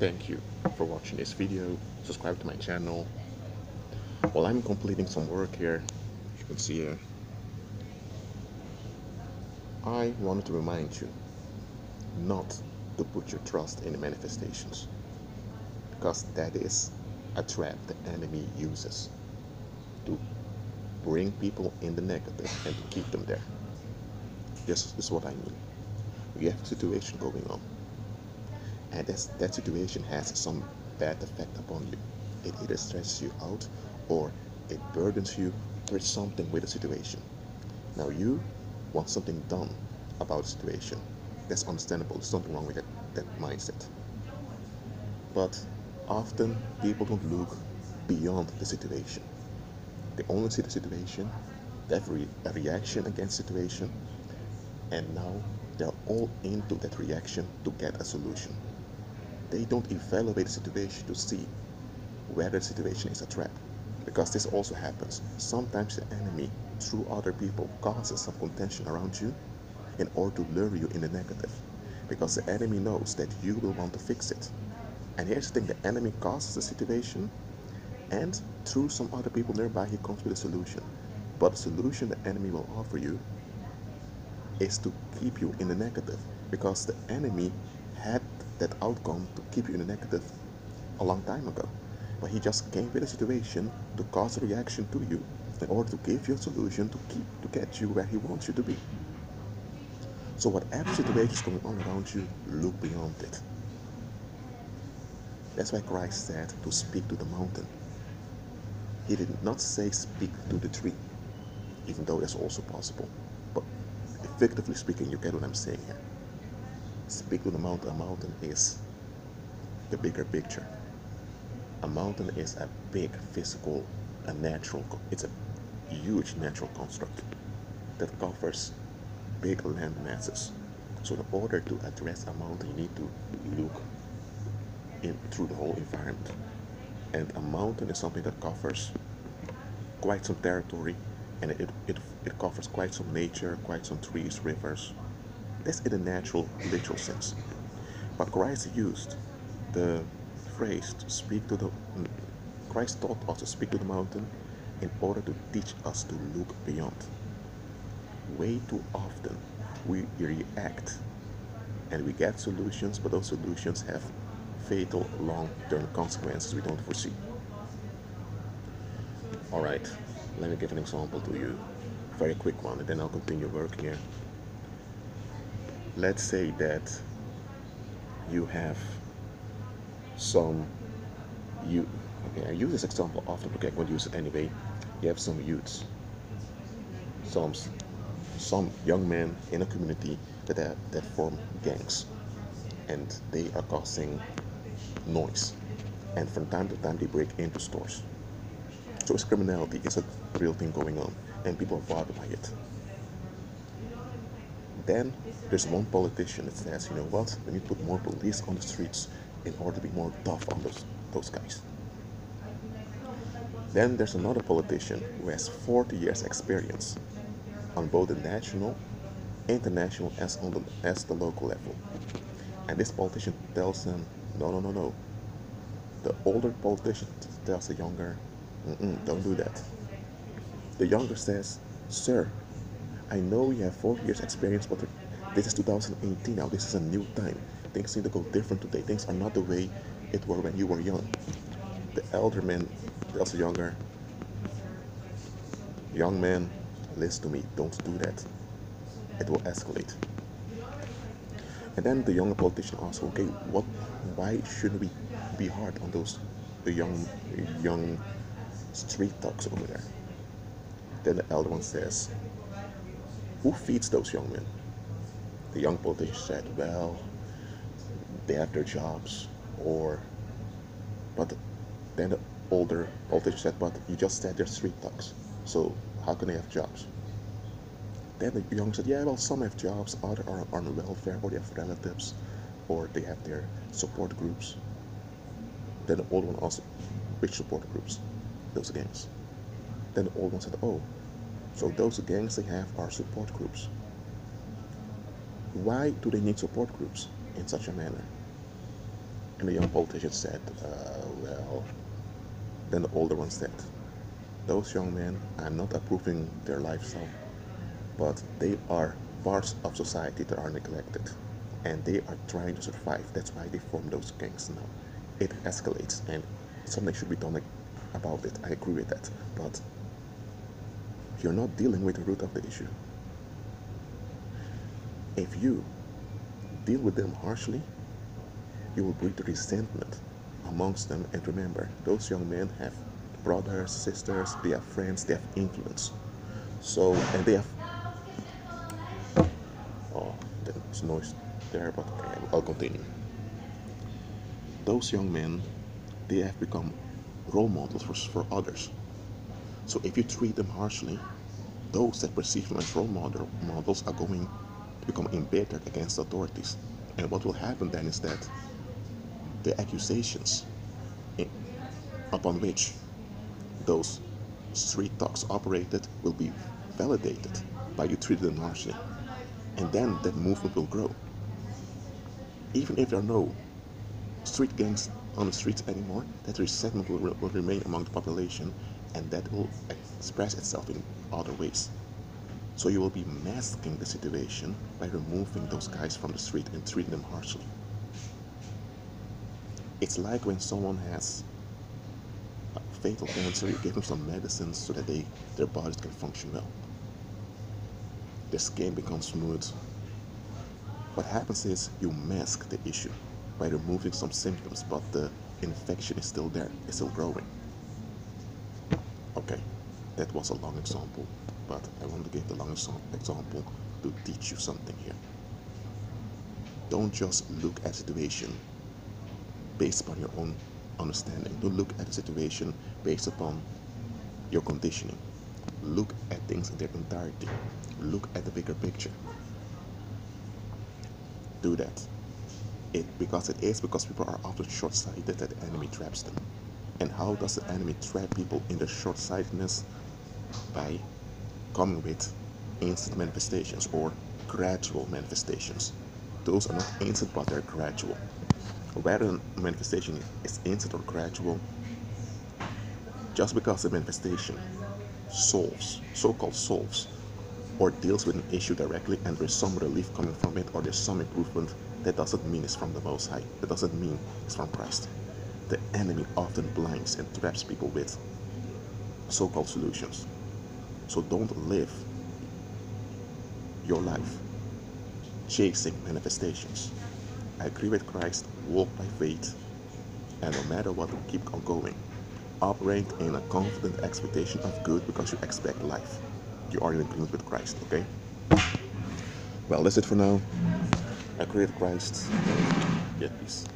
Thank you for watching this video. Subscribe to my channel. While I'm completing some work here, you can see here, I wanted to remind you not to put your trust in the manifestations because that is a trap the enemy uses to bring people in the negative and to keep them there. This is what I mean. We have a situation going on and that situation has some bad effect upon you. It either stresses you out or it burdens you with something with the situation. Now you want something done about the situation. That's understandable. There's nothing wrong with that, that mindset. But often people don't look beyond the situation. They only see the situation, have re- a reaction against situation, and now they're all into that reaction to get a solution they don't evaluate the situation to see whether the situation is a trap. Because this also happens. Sometimes the enemy, through other people, causes some contention around you in order to lure you in the negative. Because the enemy knows that you will want to fix it. And here's the thing the enemy causes the situation, and through some other people nearby, he comes with a solution. But the solution the enemy will offer you is to keep you in the negative because the enemy had that outcome to keep you in the negative a long time ago. But he just came with a situation to cause a reaction to you in order to give you a solution to keep to get you where he wants you to be. So whatever situation is going on around you, look beyond it. That's why Christ said to speak to the mountain. He did not say speak to the tree, even though that's also possible. But effectively speaking, you get what I'm saying here speak to the mountain, a mountain is the bigger picture. A mountain is a big physical, a natural, it's a huge natural construct that covers big land masses. So in order to address a mountain, you need to look in through the whole environment. And a mountain is something that covers quite some territory and it, it, it covers quite some nature, quite some trees, rivers, that's in a natural, literal sense. But Christ used the phrase to speak to the Christ taught us to speak to the mountain in order to teach us to look beyond. Way too often we react and we get solutions, but those solutions have fatal long term consequences we don't foresee. Alright, let me give an example to you. Very quick one, and then I'll continue working here let's say that you have some you okay I use this example often okay I'm going to use it anyway. You have some youths some some young men in a community that that form gangs and they are causing noise. And from time to time they break into stores. So it's criminality it's a real thing going on and people are bothered by it then there's one politician that says, you know what, we need to put more police on the streets in order to be more tough on those, those guys. Then there's another politician who has 40 years experience on both the national, international, as on the, as the local level. And this politician tells them, no, no, no, no. The older politician tells the younger, don't do that. The younger says, sir, I know you have four years experience, but this is 2018 now. This is a new time. Things need to go different today. Things are not the way it were when you were young. The elder man tells the younger, young man, listen to me. Don't do that. It will escalate. And then the younger politician asks, okay, what? Why shouldn't we be hard on those young, young street thugs over there? Then the elder one says, who feeds those young men? The young politician said, well, they have their jobs, or, but then the older politician said, but you just said they're street thugs, so how can they have jobs? Then the young said, yeah, well, some have jobs, others are on welfare, or they have relatives, or they have their support groups. Then the old one asked, which support groups? Those gangs. Then the old one said, oh, so those gangs they have are support groups. Why do they need support groups in such a manner? And the young politician said, uh, well, then the older one said, those young men, I'm not approving their lifestyle, but they are parts of society that are neglected and they are trying to survive. That's why they form those gangs now. It escalates and something should be done about it. I agree with that. But you're not dealing with the root of the issue. If you deal with them harshly, you will breed resentment amongst them. And remember, those young men have brothers, sisters, they have friends, they have influence. So, and they have. Oh, there's noise there, but okay, I'll continue. Those young men, they have become role models for, for others. So if you treat them harshly, those that perceive them as role model, models are going to become embittered against authorities. And what will happen then is that the accusations in, upon which those street talks operated will be validated by them harshly. And then that movement will grow. Even if there are no street gangs on the streets anymore, that resentment will, will remain among the population and that will express itself in other ways. So you will be masking the situation by removing those guys from the street and treating them harshly. It's like when someone has a fatal cancer, you give them some medicines so that they their bodies can function well. Their skin becomes smooth. What happens is you mask the issue by removing some symptoms, but the infection is still there, it's still growing. Okay, that was a long example, but I want to give the long example to teach you something here. Don't just look at situation based upon your own understanding. Don't look at the situation based upon your conditioning. Look at things in their entirety. Look at the bigger picture. Do that it because it is because people are often short-sighted that the enemy traps them. And how does the enemy trap people in their short-sightedness? By coming with instant manifestations or gradual manifestations. Those are not instant but they're gradual. Whether a manifestation is instant or gradual, just because the manifestation solves, so-called solves, or deals with an issue directly and there's some relief coming from it or there's some improvement that doesn't mean it's from the Most High. That doesn't mean it's from Christ. The enemy often blinds and traps people with so called solutions. So don't live your life chasing manifestations. I agree with Christ, walk by faith, and no matter what, keep on going. Operate in a confident expectation of good because you expect life. You are in agreement with Christ, okay? Well, that's it for now. I created Christ. Get peace.